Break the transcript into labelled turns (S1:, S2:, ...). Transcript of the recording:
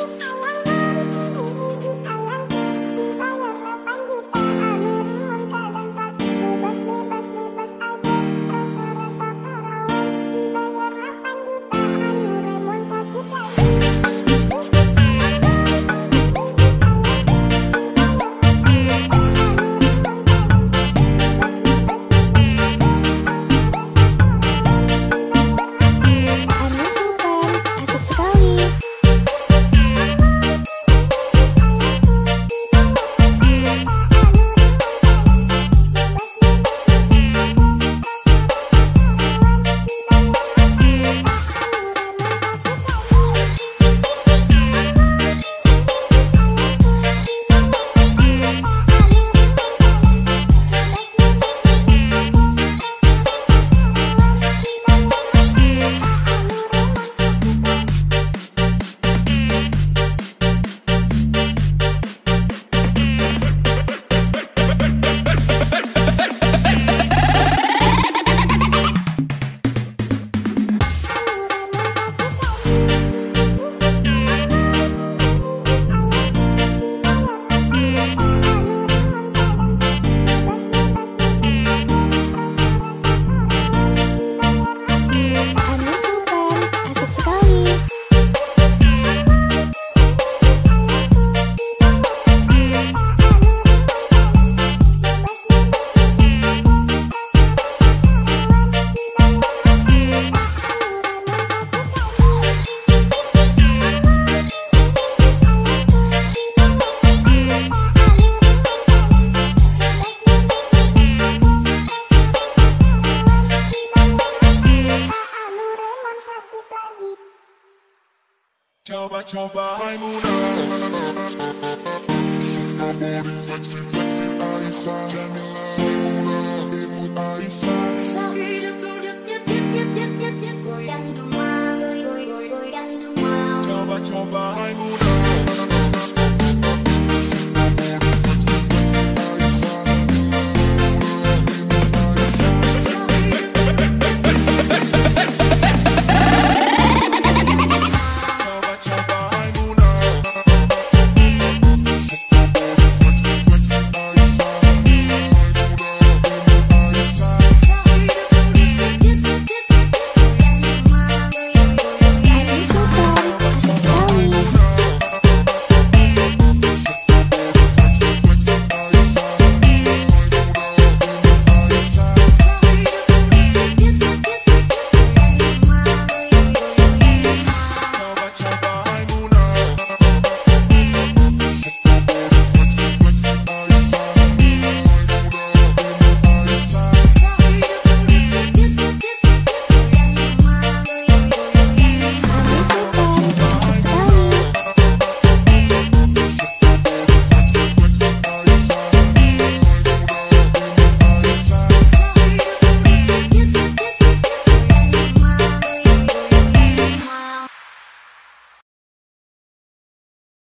S1: Anu
S2: Coba coba Maimuna.
S3: Body flexy, flexy, Aisyah Jamila,
S2: Maimuna,